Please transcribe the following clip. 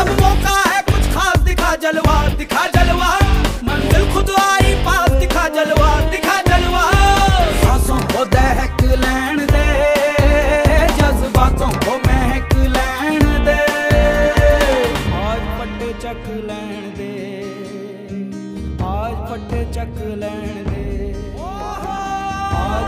अब मौका है कुछ खास दिखा जलवा दिखा जलवा मंजिल खुद आई पास दिखा जलवा दिखा जलवा सांसों को दहक लैन दे जज्बातों को महक लैन दे आज फटे चक लैन दे आज फटे चक लैन दे